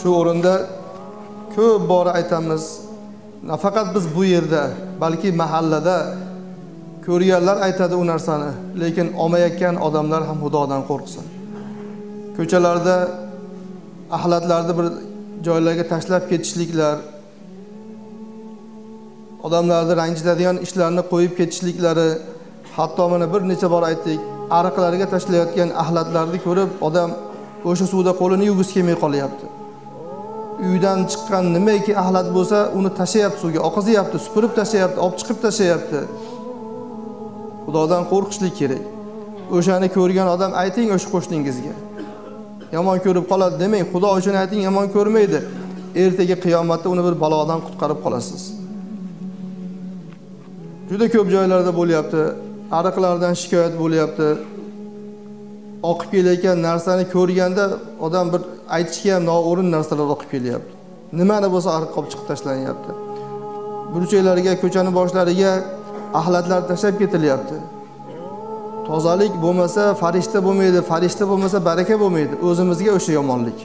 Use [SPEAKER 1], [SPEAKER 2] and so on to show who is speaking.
[SPEAKER 1] shu o'rinda ko'p bora aytamiz nafaqat biz bu yerda balki mahallada ko'rganlar aytadi u narsani lekin olmayotgan odamlar ham xudodan qo'rqsin. Ko'chalarda axlatlarni bir joylarga tashlab ketishliklar odamlarni ranjitadigan ishlarni qo'yib ketishliklari hatto mana bir necha bor aytdik ariqlarga tashlayotgan axlatlarni ko'rib odam o'sha suvda qo'lini yuvgisi kelmay qolyapti. Uydan chiqqan nimaiki axlat bo'lsa uni tashlayapti suvga. Oqizyapti supurib tashlayapti olib chiqib tashlayapti. Xudodan qo'rqishlik kerak. O'shani ko'rgan odam ayting o'sha qo'shningizga. Yomon ko'rib qoladi demang xudo uchun ayting yomon ko'rmaydi. Ertaga qiyomatda uni bir balodan qutqarib qolasiz. Juda ko'p joylarda bo'lyapti ariqlardan shikoyat bo'lyapti. Oqib kelayotgan narsani ko'rganda odam bir aytishga ham noo'rin narsalar oqib kelyapti. Nimani bo'lsa olib chiqib tashlanyapti. Burchaklarga ko'chani boshlariga axlatlar tashlab ketilyapti. Tozalik bo'lmasa farishta bo'lmaydi farishta bo'lmasa baraka bo'lmaydi. O'zimizga o'sha yomonlik.